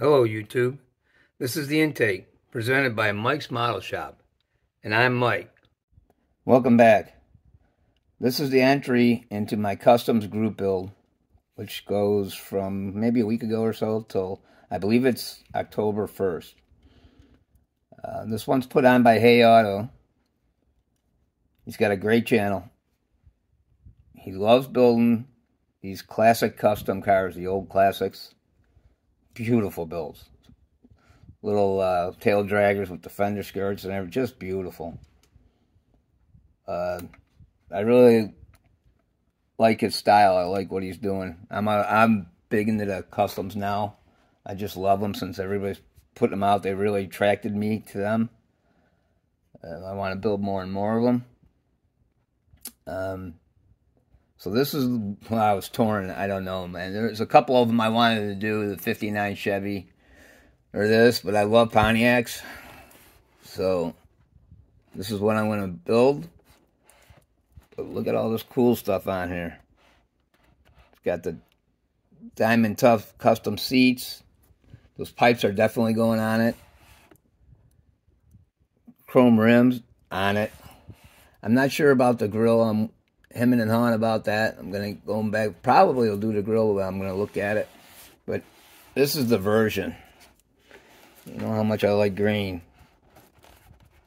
Hello, YouTube. This is the intake presented by Mike's Model Shop, and I'm Mike. Welcome back. This is the entry into my customs group build, which goes from maybe a week ago or so till I believe it's October 1st. Uh, this one's put on by Hay Auto. He's got a great channel. He loves building these classic custom cars, the old classics beautiful builds. Little uh, tail draggers with the fender skirts and everything, just beautiful. Uh, I really like his style. I like what he's doing. I'm a, I'm big into the customs now. I just love them since everybody's putting them out. They really attracted me to them. Uh, I want to build more and more of them. Um, so this is when I was torn. I don't know, man. There's a couple of them I wanted to do, the 59 Chevy or this, but I love Pontiacs. So this is what I'm going to build. But look at all this cool stuff on here. It's got the Diamond Tuck custom seats. Those pipes are definitely going on it. Chrome rims on it. I'm not sure about the grill. I'm hemming and hawing about that. I'm gonna go back. Probably will do the grill, but I'm gonna look at it. But this is the version. You know how much I like green.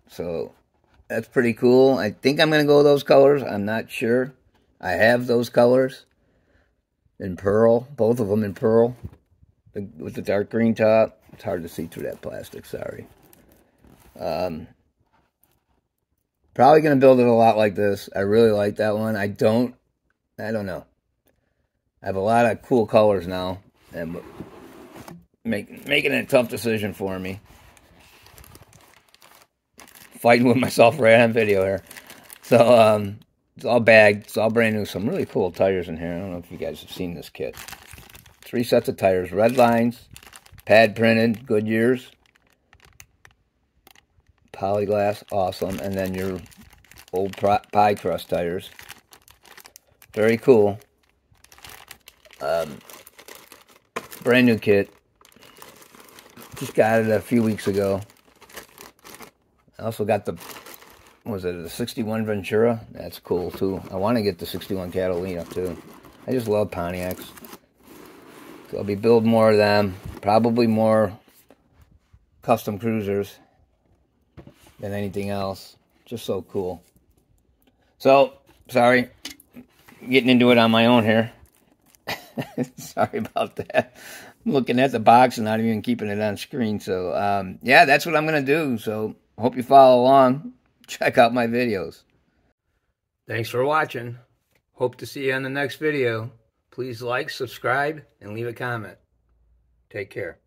So that's pretty cool. I think I'm gonna go those colors. I'm not sure. I have those colors in pearl, both of them in pearl, with the dark green top. It's hard to see through that plastic. Sorry. Um, Probably going to build it a lot like this. I really like that one. I don't, I don't know. I have a lot of cool colors now. And make, making a tough decision for me. Fighting with myself right on video here. So, um, it's all bagged. It's all brand new. Some really cool tires in here. I don't know if you guys have seen this kit. Three sets of tires. Red lines. Pad printed. Goodyears polyglass, awesome. And then your old pie crust tires. Very cool. Um, brand new kit. Just got it a few weeks ago. I also got the, was it the 61 Ventura? That's cool too. I want to get the 61 Catalina too. I just love Pontiacs. So I'll be building more of them. Probably more custom cruisers than anything else. Just so cool. So, sorry, getting into it on my own here. sorry about that. I'm looking at the box and not even keeping it on screen. So, um, yeah, that's what I'm going to do. So, hope you follow along. Check out my videos. Thanks for watching. Hope to see you on the next video. Please like, subscribe, and leave a comment. Take care.